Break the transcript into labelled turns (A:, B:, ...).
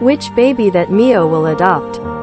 A: Which baby that Mio will adopt.